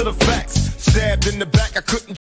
to the facts. Stabbed in the back, I couldn't